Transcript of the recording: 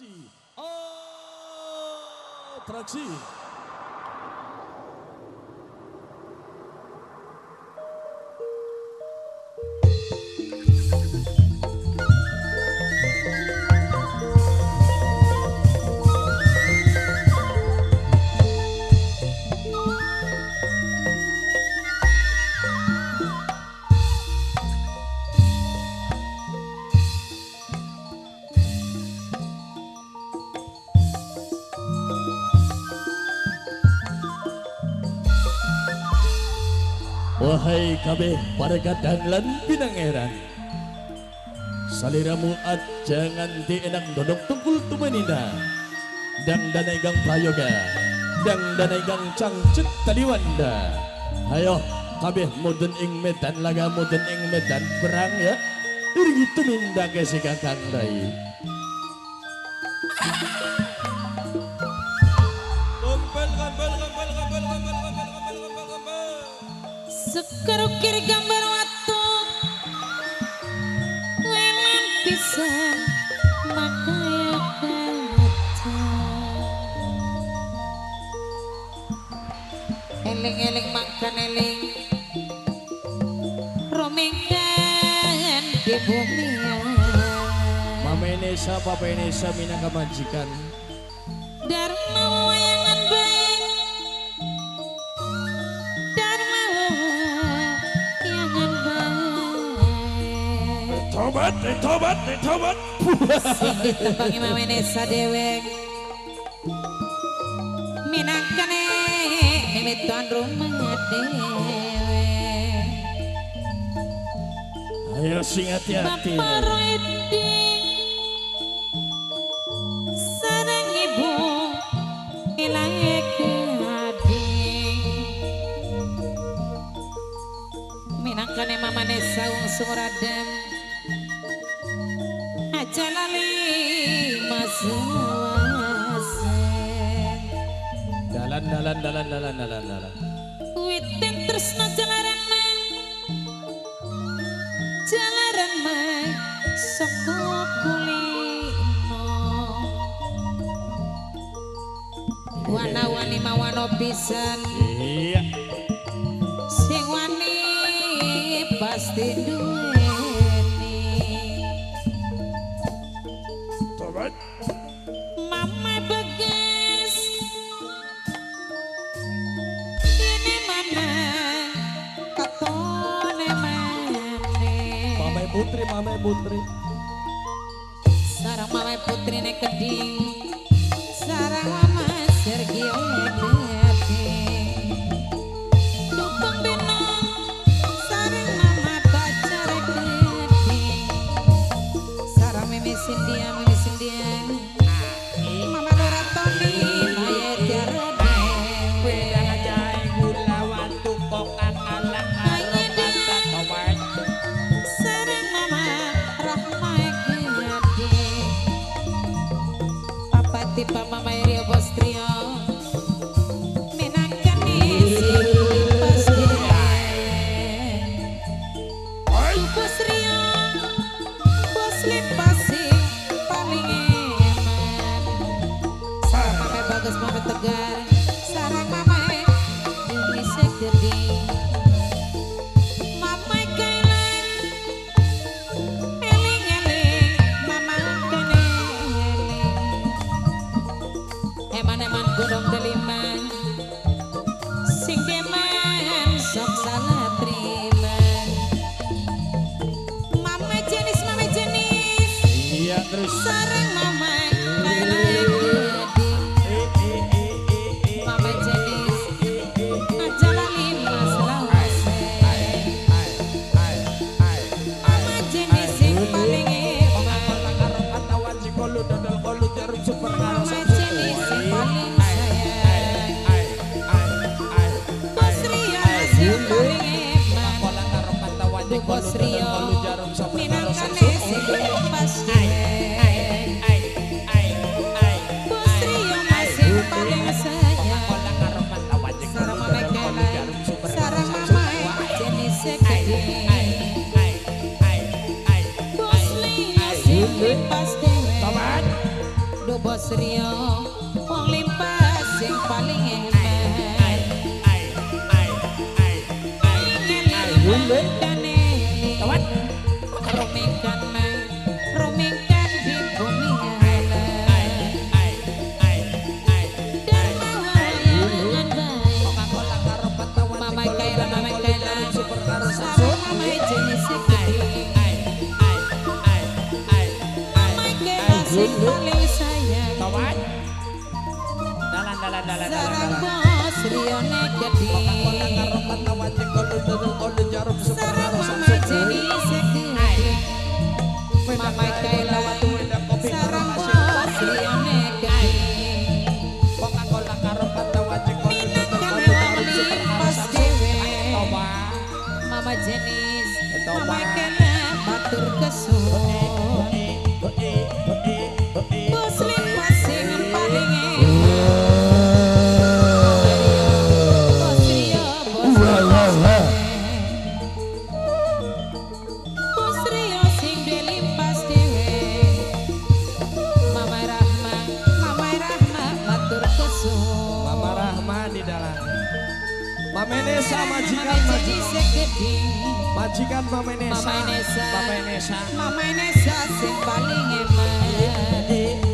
Traxi! Oh, Traxi! Wahai kabeh para kadang lan pinangeran Saliramu aja nganti enang dodok tungkul tumenina. Dang danaigang prayoga Dang danaigang cangcet taliwanda Ayo kabeh mudun ing medan laga mudun ing medan perang ya. Irgi tuminda ke si kakang dai sekerukir gambar watu lelan maka akan kalata eling-eling makan eling. Romengkan di bumi. Mama Inesa, Papa Inesa, Minang Kemajikan Dharma wayangan Tobat, eh, tobat, eh, tobat. Sing ditembangi mawenesa dewek Minangkane mimitan rumah dewek Ayo sing hati-hati Bapak Roedi Sarang ibu Ilahe adik Minangkane mama Nesa wong sumuradan Lali masawasen Dalan, dalan, dalan, dalan, dalan, dalan. Witin tresno jalaran mang Jalaran mang Soko kulino. Wana-wani mawano pisan. Iya. Sing wani pasti duweni Tobat Mama begas Ini mana? Katone mana? Mamai putri, mamai putri. Sarang mama putri ne keding Sarang mama Sergio Edati Dukung tiba mama iri bos trio menangkan isi bos trio bos trio bos limpasi paling eman sampai bagus mama tegar. Bosrio Minangkane sing pas Bosrio masih paling sayang jenis Do sarang bos rione sarang mama sarang bos mama jenis mama Haji Seketi Majikan Mama Mama Mama sing paling emas